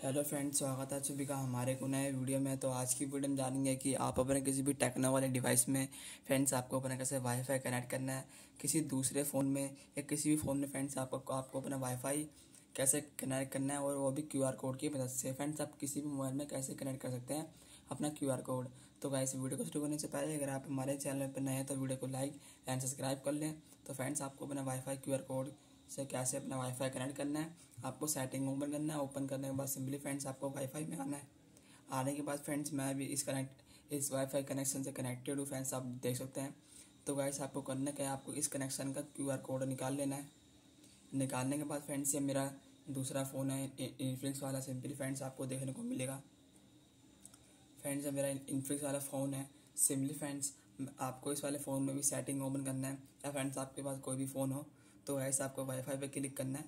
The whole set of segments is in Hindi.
हेलो फ्रेंड्स स्वागत है सभी का हमारे को नए वीडियो में। तो आज की वीडियो में जानेंगे कि आप अपने किसी भी टेक्नो वाले डिवाइस में फ्रेंड्स आपको अपना कैसे वाईफाई कनेक्ट करना है। किसी दूसरे फ़ोन में या किसी भी फ़ोन में फ्रेंड्स आपको आपको अपना वाईफाई कैसे कनेक्ट करना है और वो भी क्यूआर कोड की मदद से। फ्रेंड्स आप किसी भी मोबाइल में कैसे कनेक्ट कर सकते हैं अपना क्यूआर कोड तो गाइस वीडियो को शुरू करने से पहले अगर आप हमारे चैनल पर नए हैं तो वीडियो को लाइक एंड सब्सक्राइब कर लें। तो फ्रेंड्स आपको अपना वाईफाई क्यू कोड से कैसे अपना वाईफाई कनेक्ट करना है, आपको सेटिंग ओपन करना है ओपन करने के बाद सिंपली फ्रेंड्स आपको वाईफाई में आना है। आने के बाद फ्रेंड्स मैं भी इस कनेक्ट इस वाईफाई कनेक्शन से कनेक्टेड हूँ फ्रेंड्स आप देख सकते हैं। तो गाइस आपको करना क्या है, आपको इस कनेक्शन का क्यूआर कोड निकाल लेना है। निकालने के बाद फ्रेंड्स ये मेरा दूसरा फ़ोन है इन्फ्लिक्स वाला सिंपली फ्रेंड्स आपको देखने को मिलेगा। फ्रेंड्स मेरा इन्फ्लिक्स वाला फ़ोन है सिंपली फ्रेंड्स आपको इस वाले फ़ोन में भी सेटिंग ओपन करना है। या फ्रेंड्स आपके पास कोई भी फ़ोन हो तो ऐसे आपको वाईफाई पे क्लिक करना है।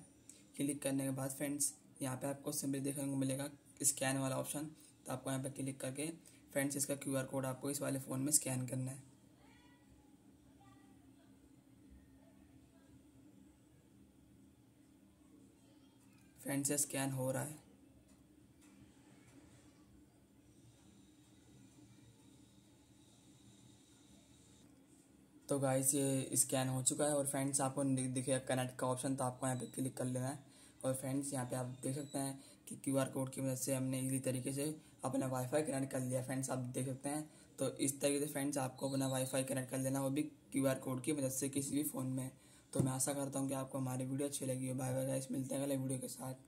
क्लिक करने के बाद फ्रेंड्स यहाँ पे आपको सिंपली देखने को मिलेगा स्कैन वाला ऑप्शन तो आपको यहाँ पे क्लिक करके फ्रेंड्स इसका क्यूआर कोड आपको इस वाले फ़ोन में स्कैन करना है। फ्रेंड्स स्कैन हो रहा है। तो गाइस ये स्कैन हो चुका है और फ्रेंड्स आपको दिखेगा कनेक्ट का ऑप्शन तो आपको यहाँ पे क्लिक कर लेना है। और फ्रेंड्स यहाँ पे आप देख सकते हैं कि क्यूआर कोड की मदद से हमने इसी तरीके से अपना वाईफाई कनेक्ट कर लिया। फ्रेंड्स आप देख सकते हैं। तो इस तरीके से फ्रेंड्स आपको अपना वाईफाई कनेक्ट कर लेना, वो भी क्यूआर कोड की मदद से किसी भी फ़ोन में। तो मैं आशा करता हूँ कि आपको हमारी वीडियो अच्छी लगी हो। बाय बाय गाइस मिलते हैं अगले वीडियो के साथ।